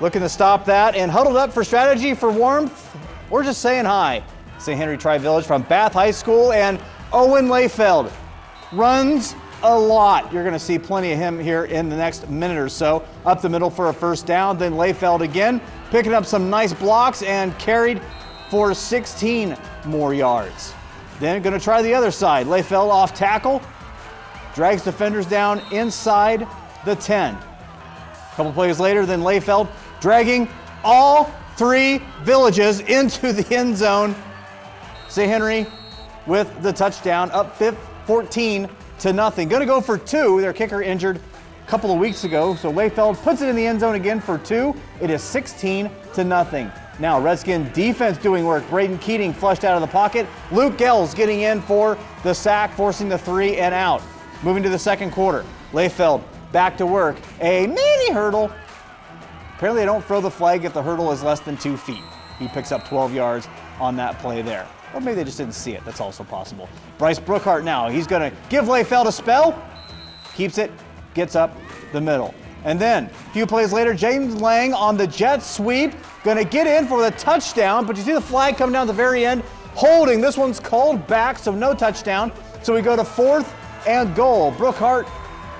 looking to stop that and huddled up for strategy for warmth. We're just saying hi. St. Henry Tri Village from Bath High School and Owen Lefeld runs a lot. You're going to see plenty of him here in the next minute or so. Up the middle for a first down, then Lefeld again, picking up some nice blocks and carried for 16 more yards. Then going to try the other side. Lefeld off tackle, drags defenders down inside the 10. A couple plays later, then Lefeld dragging all three villages into the end zone. St. Henry with the touchdown, up 14 to nothing. Going to go for two. Their kicker injured a couple of weeks ago, so Lefeld puts it in the end zone again for two. It is 16 to nothing. Now, Redskin defense doing work. Braden Keating flushed out of the pocket. Luke Gels getting in for the sack, forcing the three and out. Moving to the second quarter. Lefeld back to work. A mini hurdle. Apparently, they don't throw the flag if the hurdle is less than two feet. He picks up 12 yards on that play there. Or maybe they just didn't see it. That's also possible. Bryce Brookhart now. He's going to give Lefeld a spell. Keeps it, gets up the middle. And then, a few plays later, James Lang on the jet sweep. Going to get in for the touchdown, but you see the flag come down at the very end. Holding. This one's called back, so no touchdown. So we go to fourth and goal. Brookhart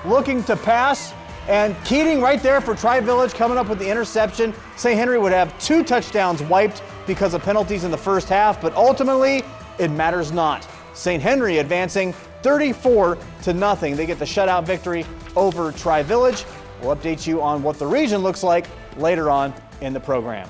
looking to pass. And Keating right there for Tri Village coming up with the interception. St. Henry would have two touchdowns wiped because of penalties in the first half, but ultimately it matters not. St. Henry advancing 34 to nothing. They get the shutout victory over Tri Village. We'll update you on what the region looks like later on in the program.